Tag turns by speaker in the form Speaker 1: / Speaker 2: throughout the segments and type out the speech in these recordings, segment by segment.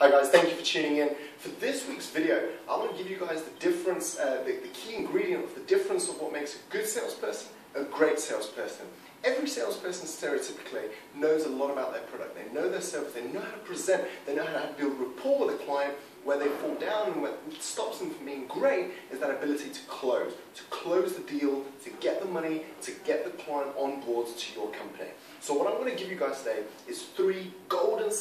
Speaker 1: Hi guys, thank you for tuning in. For this week's video, I want to give you guys the difference, uh, the, the key ingredient of the difference of what makes a good salesperson a great salesperson. Every salesperson stereotypically knows a lot about their product. They know their service, they know how to present, they know how to build rapport with a client. Where they fall down and what stops them from being great is that ability to close, to close the deal, to get the money, to get the client on board to your company. So what I'm going to give you guys today is three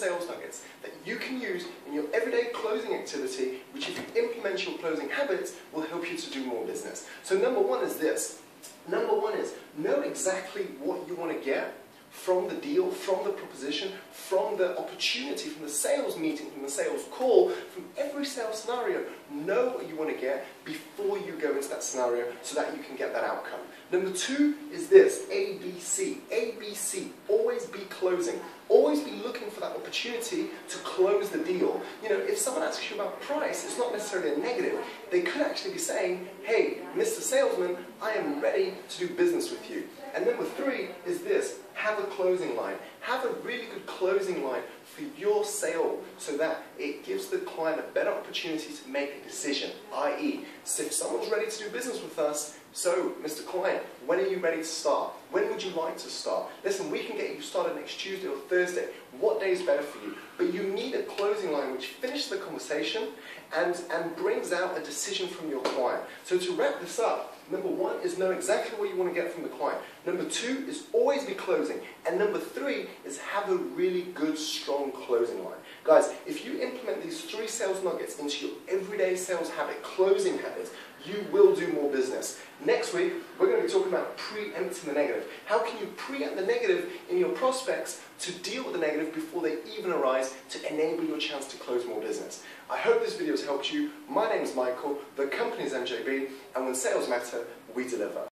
Speaker 1: sales nuggets that you can use in your everyday closing activity, which if you implement your closing habits, will help you to do more business. So number one is this. Number one is know exactly what you want to get from the deal, from the proposition, from the opportunity, from the sales meeting, from the sales call, from every sales scenario. Know what you want to get before you go into that scenario so that you can get that outcome. Number two is this, ABC. ABC, always be closing. Always be looking for that opportunity to close the deal. You know, if someone asks you about price, it's not necessarily a negative. They could actually be saying, hey, Mr. Salesman, I am ready to do business with you. And number three is this, have a closing line. Have a really good closing line for your sale so that it gives the client a better opportunity to make a decision, i.e., so if someone's ready to do business us, so, Mr. Client, when are you ready to start? When would you like to start? Listen, we can get you started next Tuesday or Thursday. What day is better for you? But you need a closing line which finishes the conversation and, and brings out a decision from your client. So to wrap this up, number one is know exactly what you want to get from the client. Number two is always be closing. And number three is have a really good, strong closing line. Guys, if you implement these three sales nuggets into your everyday sales habit, closing habits, you will do more business. Next week, we're going to be talking about preempting the negative. How can you preempt the negative in your prospects to deal with the negative before they even arise to enable your chance to close more business? I hope this video has helped you. My name is Michael, the company is MJB, and when sales matter, we deliver.